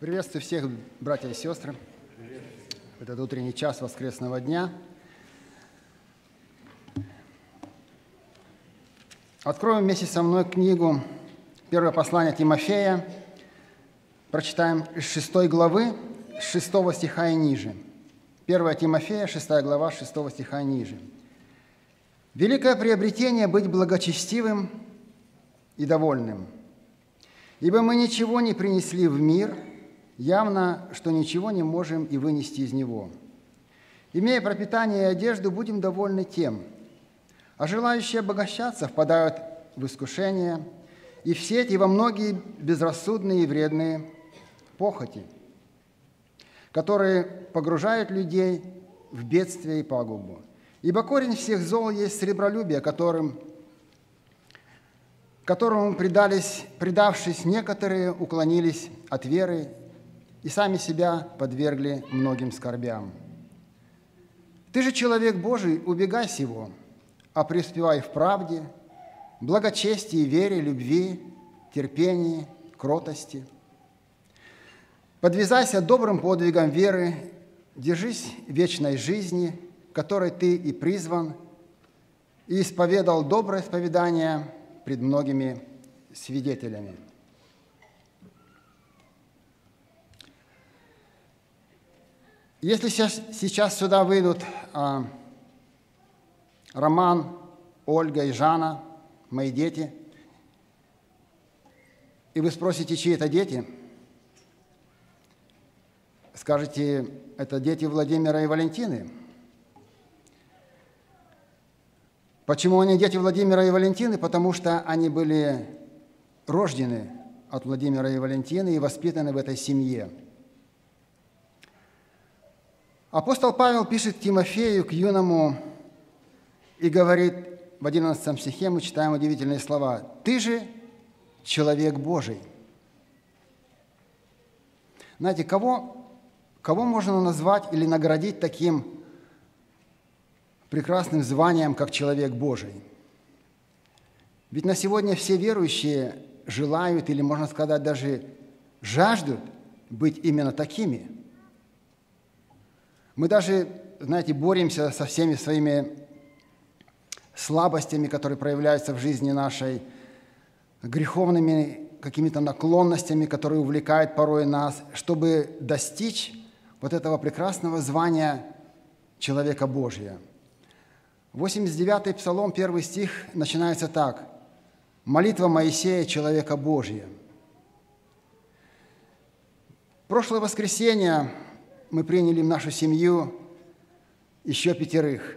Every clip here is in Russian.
Приветствую всех, братья и сестры, в этот утренний час воскресного дня. Откроем вместе со мной книгу Первое послание Тимофея. Прочитаем из 6 главы, с 6 стиха и ниже. 1 Тимофея, 6 глава, 6 стиха и ниже. «Великое приобретение – быть благочестивым и довольным, ибо мы ничего не принесли в мир – явно, что ничего не можем и вынести из него. Имея пропитание и одежду, будем довольны тем, а желающие обогащаться впадают в искушение и в сеть, и во многие безрассудные и вредные похоти, которые погружают людей в бедствие и пагубу. Ибо корень всех зол есть сребролюбие, которым, которому предались, предавшись, некоторые уклонились от веры и сами себя подвергли многим скорбям. Ты же человек Божий, убегай сего, а преуспевай в правде, благочестии, вере, любви, терпении, кротости. Подвязайся добрым подвигом веры, держись вечной жизни, которой ты и призван, и исповедал доброе исповедание пред многими свидетелями. Если сейчас сюда выйдут а, Роман, Ольга и Жанна, мои дети, и вы спросите, чьи это дети, скажете, это дети Владимира и Валентины. Почему они дети Владимира и Валентины? Потому что они были рождены от Владимира и Валентины и воспитаны в этой семье – Апостол Павел пишет Тимофею, к юному, и говорит в 11 стихе, мы читаем удивительные слова, «Ты же человек Божий». Знаете, кого, кого можно назвать или наградить таким прекрасным званием, как человек Божий? Ведь на сегодня все верующие желают, или, можно сказать, даже жаждут быть именно такими – мы даже, знаете, боремся со всеми своими слабостями, которые проявляются в жизни нашей, греховными какими-то наклонностями, которые увлекают порой нас, чтобы достичь вот этого прекрасного звания человека Божия. 89-й Псалом, первый стих, начинается так. «Молитва Моисея, человека Божия». Прошлое воскресенье мы приняли в нашу семью еще пятерых.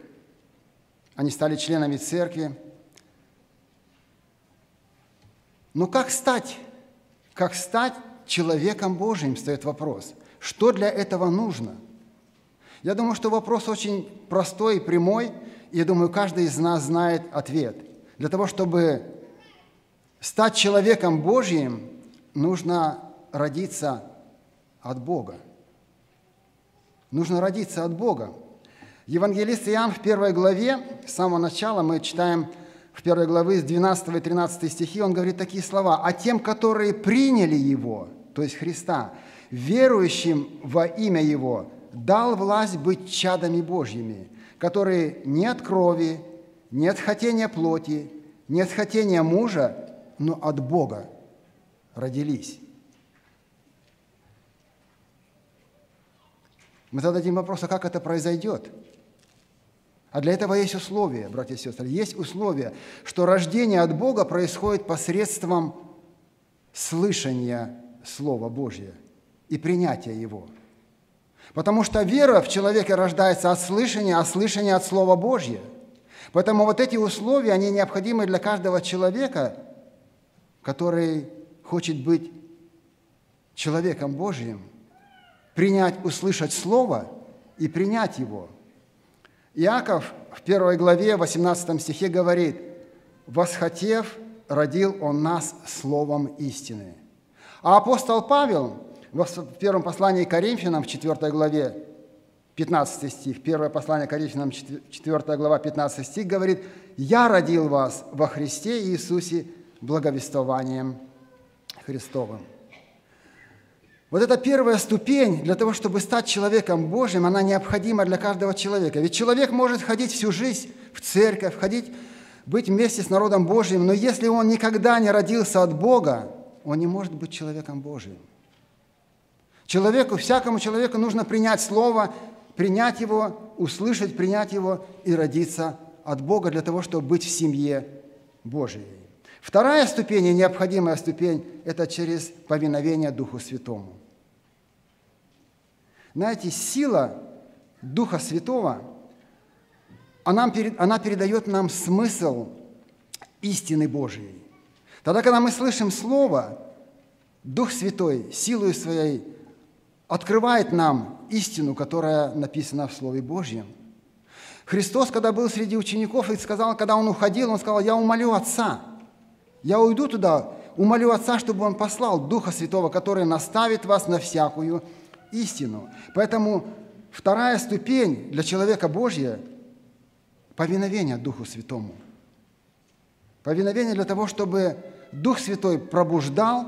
Они стали членами церкви. Но как стать? Как стать человеком Божьим, стоит вопрос. Что для этого нужно? Я думаю, что вопрос очень простой и прямой, и я думаю, каждый из нас знает ответ. Для того, чтобы стать человеком Божьим, нужно родиться от Бога. Нужно родиться от Бога. Евангелист Иоанн в первой главе, с самого начала мы читаем в первой главе с 12 и 13 стихи, он говорит такие слова. «А тем, которые приняли Его, то есть Христа, верующим во имя Его, дал власть быть чадами Божьими, которые не от крови, не от хотения плоти, не от хотения мужа, но от Бога родились». Мы зададим вопрос, а как это произойдет? А для этого есть условия, братья и сестры. Есть условия, что рождение от Бога происходит посредством слышания Слова Божьего и принятия Его. Потому что вера в человеке рождается от слышания, а слышание от Слова Божьего. Поэтому вот эти условия, они необходимы для каждого человека, который хочет быть человеком Божьим – принять, услышать Слово и принять его. Иаков в первой главе, 18 стихе говорит, «Восхотев, родил он нас словом истины». А апостол Павел в первом послании к Коринфянам, в 4 главе, 15 стих, первое послание к Коринфянам, 4 глава, 15 стих, говорит, «Я родил вас во Христе Иисусе благовествованием Христовым». Вот эта первая ступень для того, чтобы стать человеком Божьим, она необходима для каждого человека. Ведь человек может ходить всю жизнь в церковь, ходить, быть вместе с народом Божьим, но если он никогда не родился от Бога, он не может быть человеком Божьим. Человеку, всякому человеку нужно принять Слово, принять его, услышать, принять его и родиться от Бога для того, чтобы быть в семье Божией. Вторая ступень, и необходимая ступень, это через повиновение Духу Святому. Знаете, сила Духа Святого, она, она передает нам смысл истины Божией. Тогда, когда мы слышим Слово, Дух Святой силой своей открывает нам истину, которая написана в Слове Божьем. Христос, когда был среди учеников и сказал, когда Он уходил, Он сказал, я умолю Отца, я уйду туда, умолю Отца, чтобы Он послал Духа Святого, который наставит вас на всякую истину. Поэтому вторая ступень для человека Божья – повиновение Духу Святому. Повиновение для того, чтобы Дух Святой пробуждал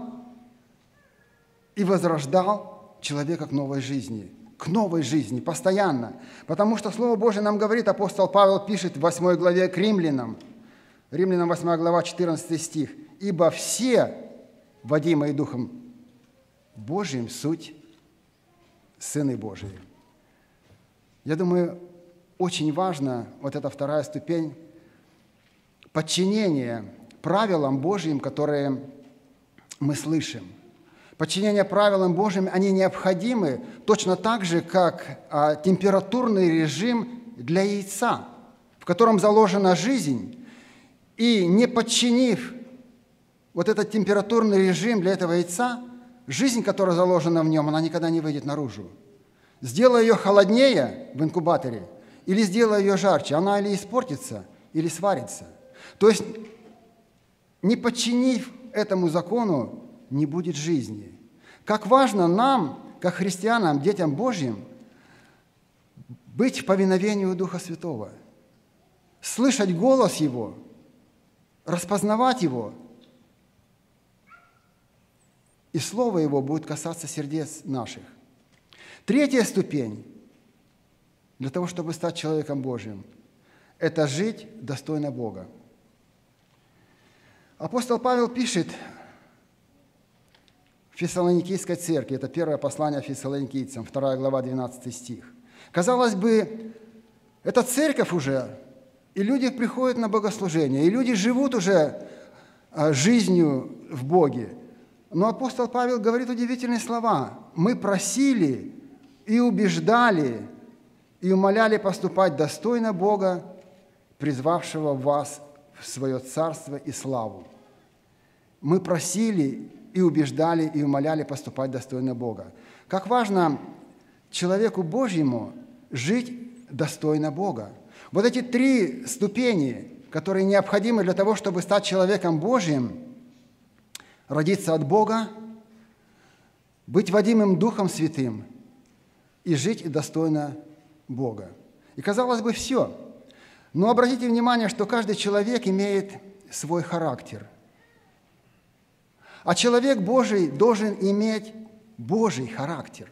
и возрождал человека к новой жизни, к новой жизни, постоянно. Потому что Слово Божье нам говорит, апостол Павел пишет в 8 главе к римлянам, Римлянам 8 глава, 14 стих, «Ибо все, водимые Духом Божьим, суть сыны Божии». Я думаю, очень важно вот эта вторая ступень подчинения правилам Божьим, которые мы слышим. Подчинение правилам Божьим, они необходимы точно так же, как а, температурный режим для яйца, в котором заложена жизнь. И не подчинив вот этот температурный режим для этого яйца, жизнь, которая заложена в нем, она никогда не выйдет наружу. Сделай ее холоднее в инкубаторе или сделай ее жарче, она или испортится, или сварится. То есть, не подчинив этому закону, не будет жизни. Как важно нам, как христианам, детям Божьим, быть в повиновении Духа Святого, слышать голос Его, распознавать Его, и Слово Его будет касаться сердец наших. Третья ступень для того, чтобы стать человеком Божьим, это жить достойно Бога. Апостол Павел пишет в Фессалоникийской церкви, это первое послание фессалоникийцам, 2 глава, 12 стих. Казалось бы, это церковь уже, и люди приходят на богослужение, и люди живут уже а, жизнью в Боге. Но апостол Павел говорит удивительные слова. Мы просили, и убеждали, и умоляли поступать достойно Бога, призвавшего вас в свое царство и славу. Мы просили и убеждали, и умоляли поступать достойно Бога. Как важно человеку Божьему жить достойно Бога. Вот эти три ступени, которые необходимы для того, чтобы стать человеком Божьим, родиться от Бога, быть водимым Духом Святым – и жить достойно Бога. И казалось бы, все. Но обратите внимание, что каждый человек имеет свой характер. А человек Божий должен иметь Божий характер.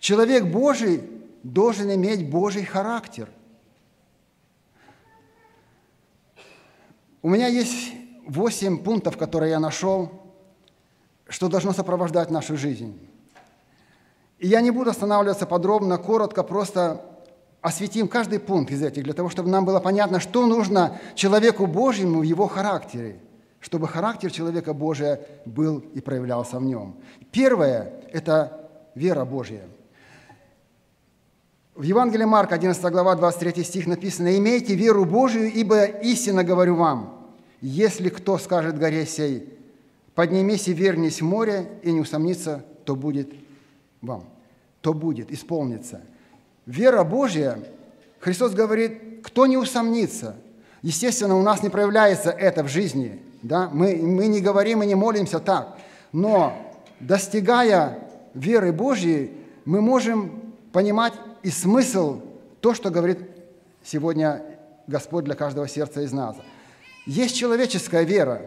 Человек Божий должен иметь Божий характер. У меня есть восемь пунктов, которые я нашел, что должно сопровождать нашу жизнь. И я не буду останавливаться подробно, коротко, просто осветим каждый пункт из этих, для того, чтобы нам было понятно, что нужно человеку Божьему в его характере, чтобы характер человека Божия был и проявлялся в нем. Первое – это вера Божья. В Евангелии Марка, 11 глава, 23 стих написано, «Имейте веру Божию, ибо истинно говорю вам, если кто скажет горе сей, поднимись и вернись в море, и не усомнится, то будет вам, то будет, исполнится. Вера Божья, Христос говорит, кто не усомнится. Естественно, у нас не проявляется это в жизни. Да? Мы, мы не говорим и не молимся так. Но достигая веры Божьей, мы можем понимать и смысл то, что говорит сегодня Господь для каждого сердца из нас. Есть человеческая вера,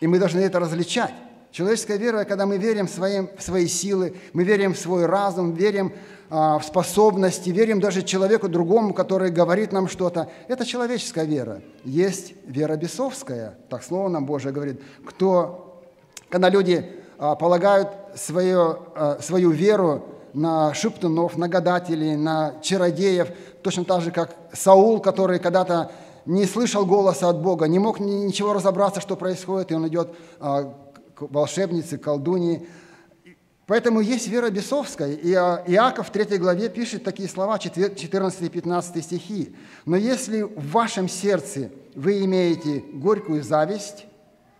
и мы должны это различать. Человеческая вера, когда мы верим в свои, в свои силы, мы верим в свой разум, верим а, в способности, верим даже человеку другому, который говорит нам что-то. Это человеческая вера. Есть вера бесовская, так Слово нам Божие говорит. Кто, когда люди а, полагают свое, а, свою веру на шептунов, на гадателей, на чародеев, точно так же, как Саул, который когда-то не слышал голоса от Бога, не мог ничего разобраться, что происходит, и он идет к волшебнице, к колдуньи, Поэтому есть вера бесовская. И а, Иаков в 3 главе пишет такие слова, 14 и 15 стихи. «Но если в вашем сердце вы имеете горькую зависть,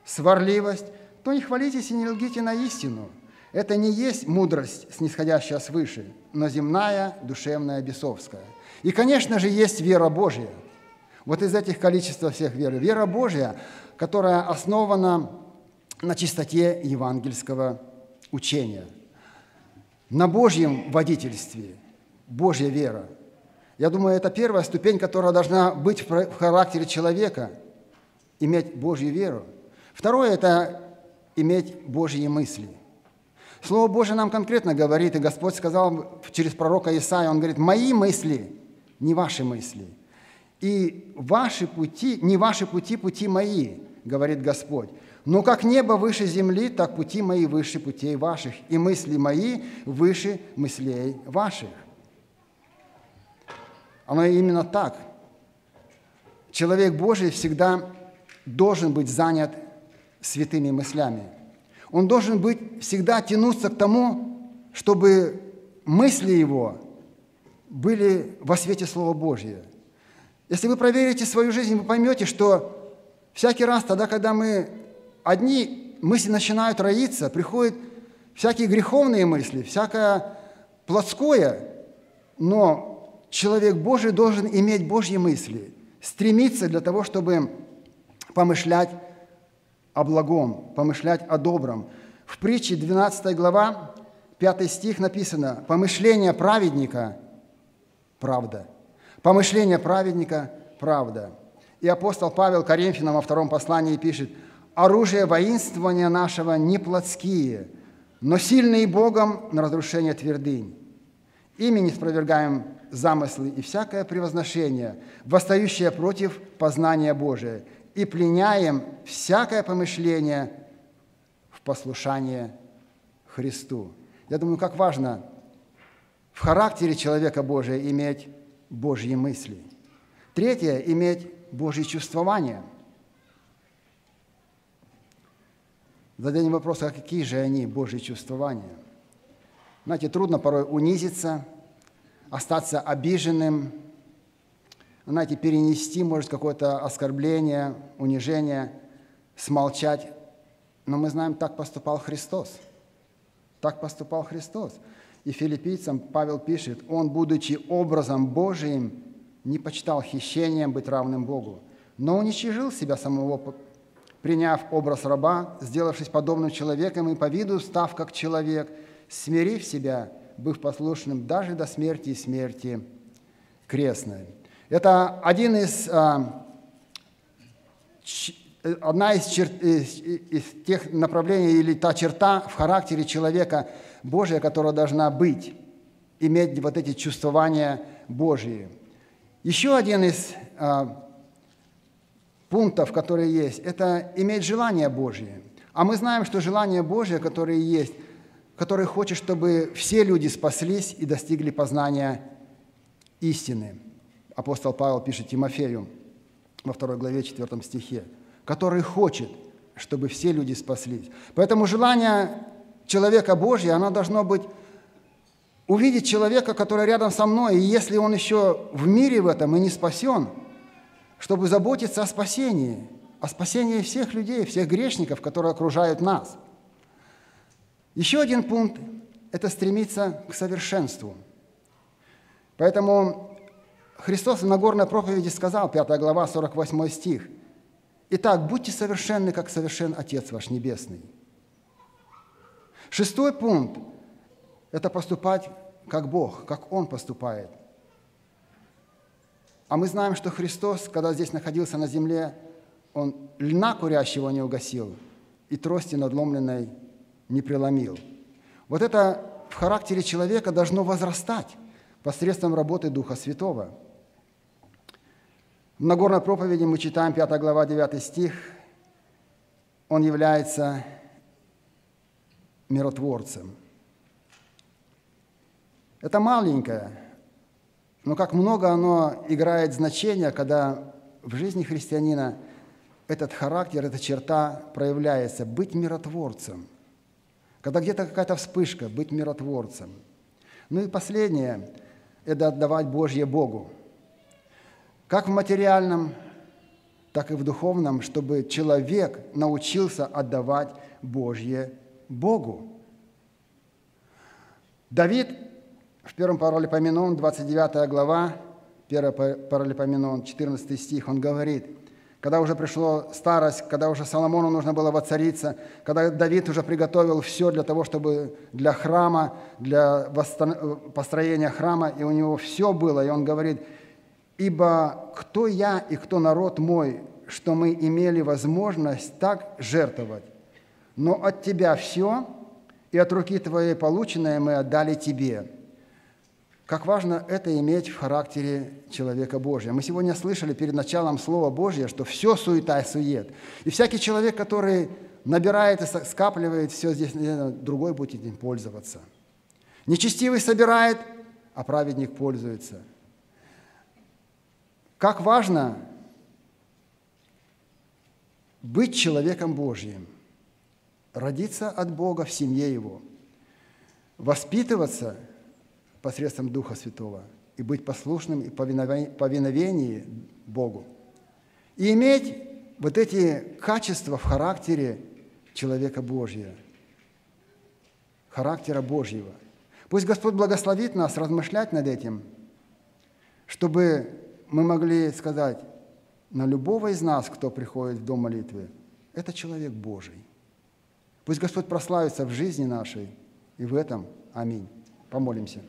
сварливость, то не хвалитесь и не лгите на истину. Это не есть мудрость, снисходящая свыше, но земная, душевная, бесовская. И, конечно же, есть вера Божья. Вот из этих количества всех веры. Вера Божья, которая основана на чистоте евангельского учения – на Божьем водительстве, Божья вера. Я думаю, это первая ступень, которая должна быть в характере человека, иметь Божью веру. Второе – это иметь Божьи мысли. Слово Божье нам конкретно говорит, и Господь сказал через пророка Исаия, Он говорит, «Мои мысли, не ваши мысли, и ваши пути, не ваши пути, пути мои, говорит Господь. Но как небо выше земли, так пути мои выше путей ваших, и мысли мои выше мыслей ваших. Оно именно так. Человек Божий всегда должен быть занят святыми мыслями. Он должен быть всегда тянуться к тому, чтобы мысли его были во свете Слова Божьего. Если вы проверите свою жизнь, вы поймете, что всякий раз тогда, когда мы одни мысли начинают роиться, приходят всякие греховные мысли, всякое плотское, но человек Божий должен иметь Божьи мысли, стремиться для того, чтобы помышлять о благом, помышлять о добром. В притче 12 глава, 5 стих написано «Помышление праведника – правда». Помышление праведника – правда. И апостол Павел Коринфянам во втором послании пишет – оружие воинствования нашего не плотские, но сильные Богом на разрушение твердынь. Ими не спровергаем замыслы и всякое превозношение, восстающее против познания Божия, и пленяем всякое помышление в послушание Христу. Я думаю, как важно в характере человека Божия иметь Божьи мысли. Третье – иметь Божье чувствование – Зададим вопрос, а какие же они, Божьи чувствования? Знаете, трудно порой унизиться, остаться обиженным, знаете, перенести, может, какое-то оскорбление, унижение, смолчать. Но мы знаем, так поступал Христос. Так поступал Христос. И филиппийцам Павел пишет, он, будучи образом Божиим, не почитал хищением быть равным Богу, но уничижил себя самого приняв образ раба, сделавшись подобным человеком и по виду став как человек, смирив себя, быв послушным даже до смерти и смерти крестной. Это один из, а, одна из, черт, из, из тех направлений или та черта в характере человека Божия, которая должна быть, иметь вот эти чувствования Божьи. Еще один из а, пунктов, которые есть, это иметь желание Божье. А мы знаем, что желание Божье, которое есть, которое хочет, чтобы все люди спаслись и достигли познания истины. Апостол Павел пишет Тимофею во второй главе 4 стихе, который хочет, чтобы все люди спаслись. Поэтому желание человека Божьего, оно должно быть увидеть человека, который рядом со мной, и если он еще в мире в этом и не спасен – чтобы заботиться о спасении, о спасении всех людей, всех грешников, которые окружают нас. Еще один пункт – это стремиться к совершенству. Поэтому Христос в Нагорной проповеди сказал, 5 глава, 48 стих, «Итак, будьте совершенны, как совершен Отец ваш Небесный». Шестой пункт – это поступать как Бог, как Он поступает – а мы знаем, что Христос, когда здесь находился на земле, Он льна курящего не угасил, и трости надломленной не преломил. Вот это в характере человека должно возрастать посредством работы Духа Святого. В Нагорной проповеди мы читаем 5 глава 9 стих. Он является миротворцем. Это маленькое, но как много оно играет значение, когда в жизни христианина этот характер, эта черта проявляется – быть миротворцем. Когда где-то какая-то вспышка – быть миротворцем. Ну и последнее – это отдавать Божье Богу. Как в материальном, так и в духовном, чтобы человек научился отдавать Божье Богу. Давид в первом Паралипоменон, 29 глава, 1 Паралипоменон, 14 стих, он говорит, когда уже пришло старость, когда уже Соломону нужно было воцариться, когда Давид уже приготовил все для того, чтобы для храма, для построения храма, и у него все было, и он говорит, «Ибо кто я и кто народ мой, что мы имели возможность так жертвовать? Но от Тебя все, и от руки Твоей полученное мы отдали Тебе». Как важно это иметь в характере человека Божия. Мы сегодня слышали перед началом Слова Божьего, что все суета и сует. И всякий человек, который набирает и скапливает все здесь, другой будет этим пользоваться. Нечестивый собирает, а праведник пользуется. Как важно быть человеком Божьим, родиться от Бога в семье Его, воспитываться – посредством Духа Святого и быть послушным и повиновении Богу. И иметь вот эти качества в характере человека Божьего, характера Божьего. Пусть Господь благословит нас размышлять над этим, чтобы мы могли сказать на любого из нас, кто приходит в дом молитвы, это человек Божий. Пусть Господь прославится в жизни нашей и в этом. Аминь. Помолимся.